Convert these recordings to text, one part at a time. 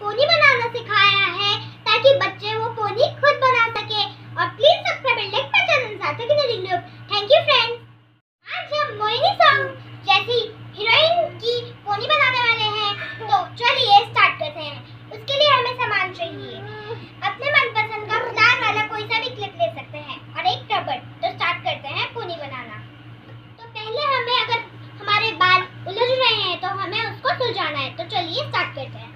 Pony बनाना सिखाया है ताकि बच्चे वो पोनी खुद बना सके। और please subscribe like my channel साथ ही ग्रुप थैंक यू फ्रेंड्स आज हम मोहिनी सॉन्ग जैसी हीरोइन की पोनी बनाने वाले हैं तो चलिए स्टार्ट करते हैं उसके लिए हमें सामान चाहिए अपने मनपसंद का फ्लावर वाला कोई सा भी क्लिप ले सकते हैं और एक रबड़ तो स्टार्ट करते हैं पोनी बनाना तो पहले हमें अगर हमारे बाल उलझ रहे हैं तो हमें उसको सुलझाना है तो चलिए स्टार्ट करते हैं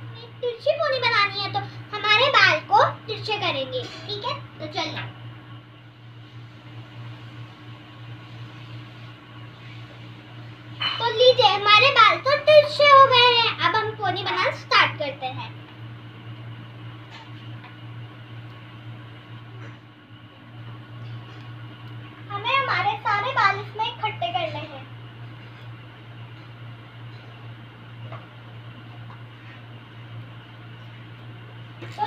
हमें तिरछी पोनी बनानी है तो हमारे बाल को तिरछे करेंगे, ठीक है? तो चलना। तो लीजिए, हमारे बाल तो तिरछे हो गए हैं। अब हम पोनी बनाना स्टार्ट करते हैं हमें हमारे सारे बाल इसमें इकट्ठे करने हैं तो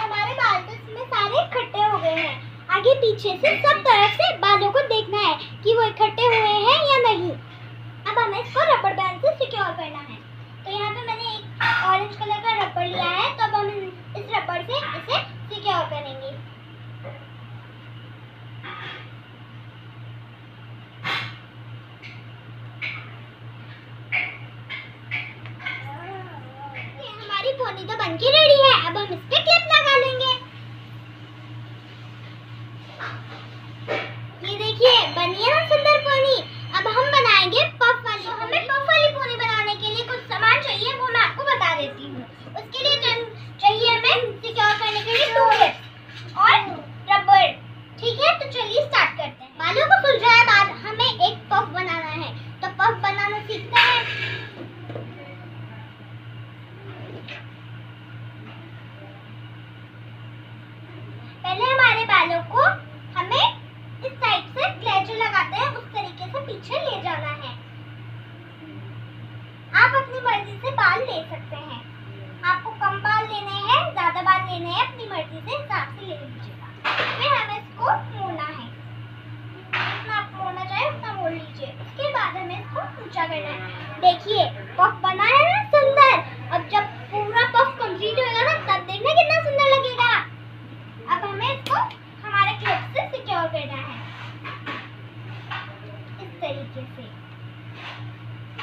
हमारे बाल तो इसमें सारे इकट्ठे हो गए हैं। आगे पीछे से सब तरफ़ से बालों को देखना है कि वो इकट्ठे हुए हैं या नहीं। अब हमें इसको रबड़ बैंड से सिक्योर करना है तो यहाँ पे मैंने एक ऑरेंज कलर का रबड़ लिया है तो अब हम इस रबड़ से इसे सिक्योर करेंगे ये पोनी तो बनके रेडी है। अब हम इस पे क्लिप लगा लेंगे ये देखिए बनी है ना सुंदर पोनी अब हम बनाएँगे पफ वाली हमें पफ वाली पोनी बनाने के लिए कुछ सामान चाहिए वो मैं आपको बता देती हूँ उसके लिए चन- चाहिए हमें सिक्योर करने के लिए टू हिप्स और रबड़ ठीक है तो चलिए स्टार्ट करते हैं बालों को सुलझाए बाद हमें एक पफ बनाना है तो पफ बनाना सीखते हैं पहले हमारे बालों को हमें इस साइड से क्ले जो लगाते हैं उस तरीके से पीछे ले जाना है आप अपनी मर्ज़ी से बाल ले सकते हैं। आपको कम बाल लेने हैं, ज़्यादा बाल लेने हैं, अपनी मर्ज़ी से हिसाब से ले लीजिएगा। फिर हमें इसको मोड़ना है। जितना आप मोड़ना चाहे, उतना मोड़ लीजिए। उसके बाद हमें इसको ऊँचा करना है। देखिए, पफ बना है ना, सुंदर। अब जब पूरा पफ कंप्लीट होगा ना, तब देखना कितना सुंदर लगेगा। अब हमें इसको हमारे क्लिप से सिक्योर करना है। इस तरीके से।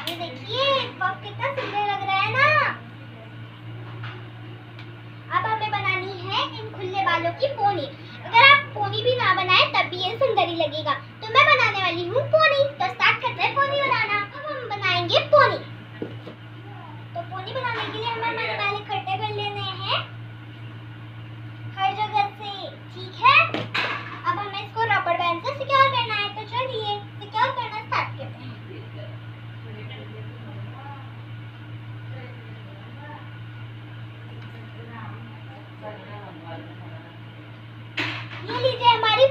ये देखिए, पफ कितना सुंदर लग रहा है ना। अब हमें बनानी है इन खुले बालों की पोनी। अगर आप पोनी भी ना बनाए, तब भी ये सुंदर ही लगेगा। तो मैं बनाने वाली हूँ पोनी। तो स्टार्ट करते हैं पोनी बनाना। अब हम बनाएँगे पोनी। तो पोनी बनाने के लिए हमें हमारे बाल इकट्ठे कर लेने हैं हर जगह से ठीक है अब हमें इसको रबड़ बैंड से सिक्योर करना है तो चलिए सिक्योर करना स्टार्ट करते हैं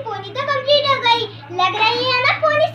पोनी तो कंप्लीट हो गई। लग रही है ना पोनी